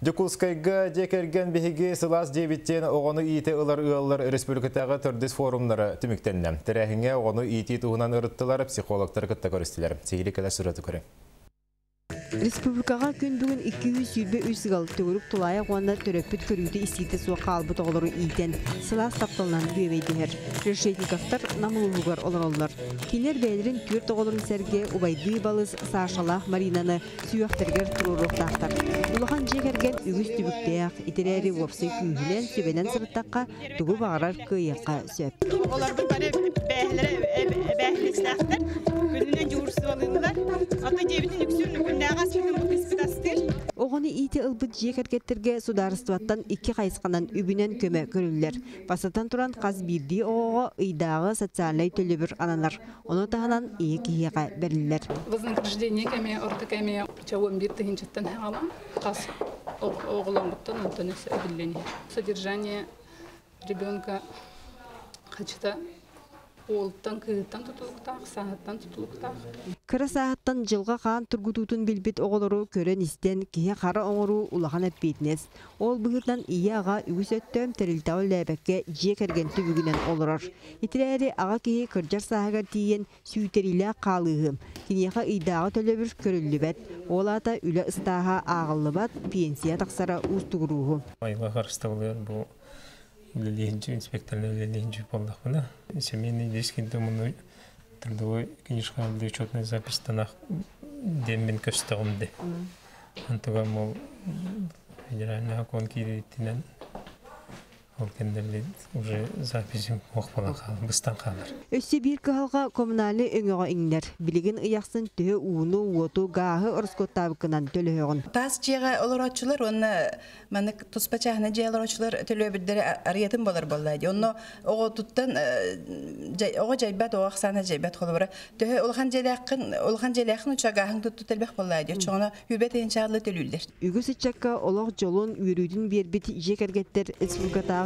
Декулскайга декерген беһиги сылас дебиттен оғону ите ылар ыаллар республикатағы төрдіс форумнары түміктенне. Тәрәхіңе оғону ити туғынан ырыттылар психологтар кытта көрістілер. Сегілі кәлі сүрәті көрі. Республикаға күн бүгін 200 сүйбе үсігал төгірік тұлайы қуанда төрөппіт көрүүті истейті суа қалбы тоғылыры ийтен сылас тапталынан бүйебейдігер. Решетниковтар олар олар. Кинер бәлерін түр тоғылырын сәрге убайды балыз Сашалах Маринаны сүйіқтергер тұрурықтақтар. Улахан жегерген үгіз түбіктеяқ итерәрі опсы күйілен сөбенен сырыттаққа тугу бағарар күйеққа сөп. Олар бір бәрі бәхілі Оғыны ите ылбыт жекергеттерге сударыстываттан икки қайысқанан үбінен көмі көрілілер. Басатан туран қаз бирди оғы ыйдағы социалай төлөбір ананар. Оны тағынан ие киеға берілілер. Вознаграждение кеме, орта кеме, чауын бир тыгынчаттан хагала, кас оғылоңгуттан антонес объявление. Содержание ребенка хачта олттан кыыттан тутулуктаах, сааттан тутулуктаах. Кыра сааттан жылға қаан тургутутун билбит оғылыру көрен истен кие қара оңыру улахан әппейтінес. Ол бұғырдан ие аға үгіс өттөм тәрілтау ләбәкке жие кәргенті бүгінен олырар. Итірәрі аға кие кыржар сағығар тиен сүйтерилі қалығым. Кинеха ыйдағы төлөбір көрілі Ол ата үлі ыстаға ағылы бат пенсия тақсара ұстығыруғы. Айла харыстаулар бұл үлелейінчі инспекторлар үлелейінчі болдық бұна. Семейный дискенді мұны трудовой книжка для учетной запись танах деммен көстігімді. Антыға мол федеральный окон киреттінен ол кендерлі уже записим оқпалан қалын, бұстан қалыр. Өссе бир кыһалга коммуналы өңөҕө иңнер. Билигин ыяхсын төһө ууну уоту гааһы орскоттаабыкынан төлөһөгөн. Тас жега олорочулар онна маны туспа чахна же олорочулар төлөбүддер ариятын болар боллайды. Онно ого туттан ого жайбат ого аксана жайбат холбара. Төһө улхан желякын улхан желякын учагахын тутту телбек боллайды. Чоңна юбет энчаглы төлүлдер. Үгүс ичекка олох жолун үрүүдүн биэрбит жекергеттер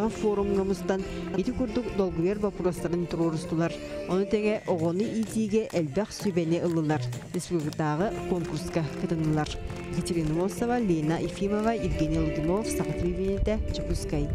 республикатагы форумгамыздан ити курдук долгуер вопростарын турурустулар. Оны теге огону итиге элбэх сүбени ылылар. Республикатагы конкурска кытынылар. Екатерина Мосова, Лена Ефимова, Евгений Лугинов, Сахатвивините, Чекускай.